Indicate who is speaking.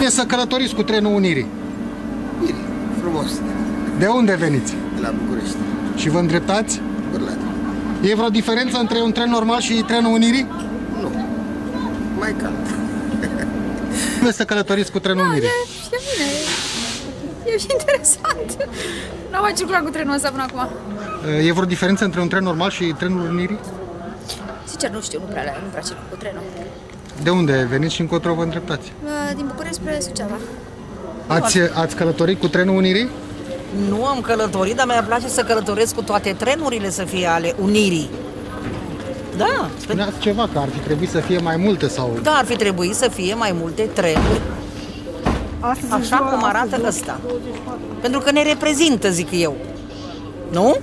Speaker 1: Vreți să călătoriți cu trenul Unirii?
Speaker 2: Bine, frumos,
Speaker 1: De unde veniți?
Speaker 2: de la București,
Speaker 1: Și vă îndreptați?
Speaker 2: Bârlad.
Speaker 1: E vreo diferență între un tren normal și trenul Unirii?
Speaker 2: Nu, mai cald.
Speaker 1: Vreți să călătoriți cu trenul Unirii?
Speaker 3: E bine, e, e și interesant. N-am mai circulat cu trenul ăsta până acum.
Speaker 1: E vreo diferență între un tren normal și trenul Unirii?
Speaker 3: Sincer, nu știu, nu prea, nu prea circul cu trenul.
Speaker 1: De unde veniți și încotro vă îndreptați?
Speaker 3: Uh, Din București spre Suceava.
Speaker 1: Ați, ați călătorit cu trenul Unirii?
Speaker 4: Nu am călătorit, dar mi-ar place să călătoresc cu toate trenurile să fie ale Unirii. Da, pe-
Speaker 1: Spuneați ceva, că ar fi trebuit să fie mai multe sau...
Speaker 4: da, ar fi trebuit să fie mai multe trenuri, așa cum arată ăsta. Pentru că ne reprezintă, zic eu. Nu?